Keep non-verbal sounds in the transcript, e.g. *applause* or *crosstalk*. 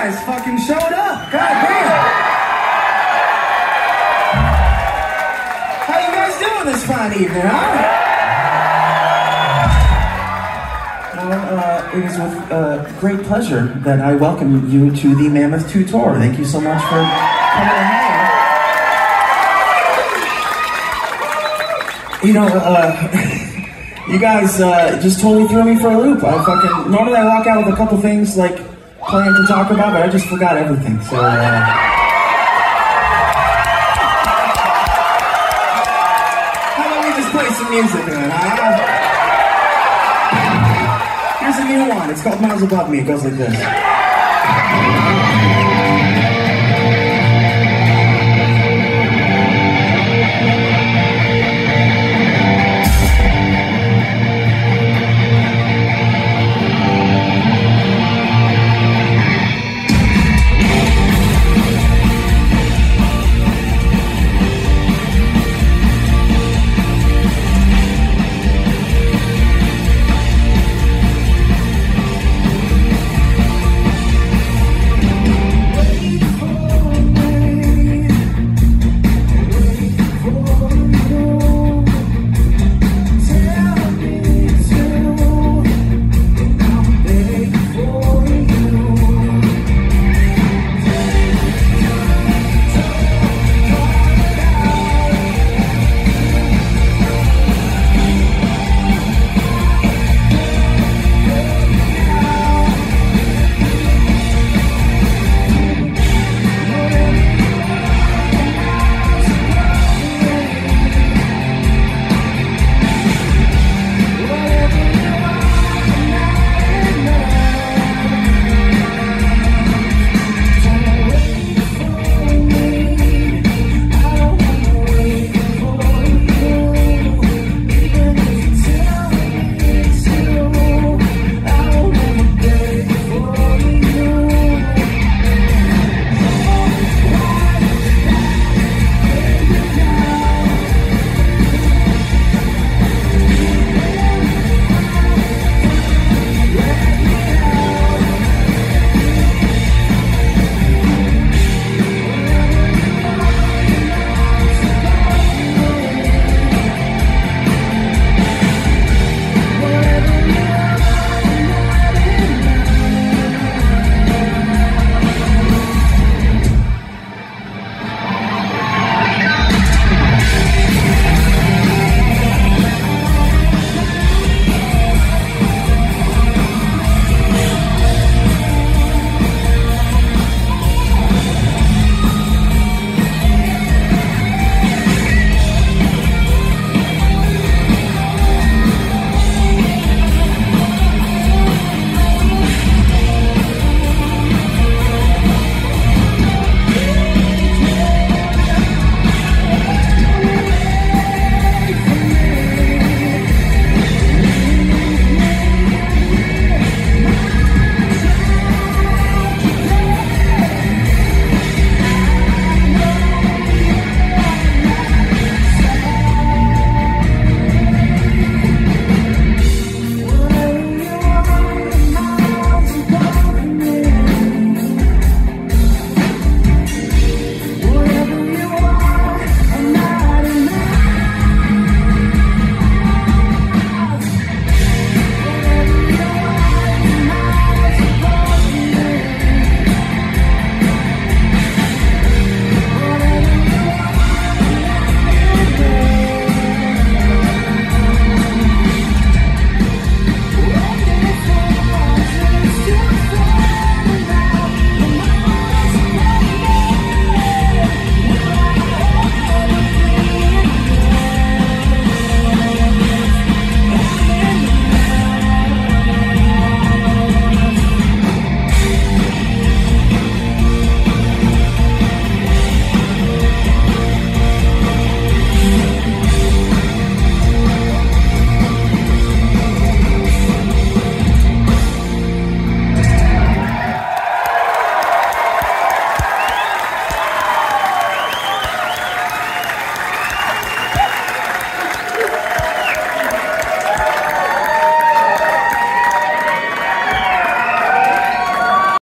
guys fucking showed up. God damn. How you guys doing this fine evening, huh? Uh, it is with uh, great pleasure that I welcome you to the Mammoth 2 tour. Thank you so much for coming to. You know, uh, *laughs* you guys uh, just totally threw me for a loop. I fucking normally I walk out with a couple things like planned to talk about, but I just forgot everything. So. Uh, play some music then? huh? Here's a new one. It's called Miles Above Me. It goes like this.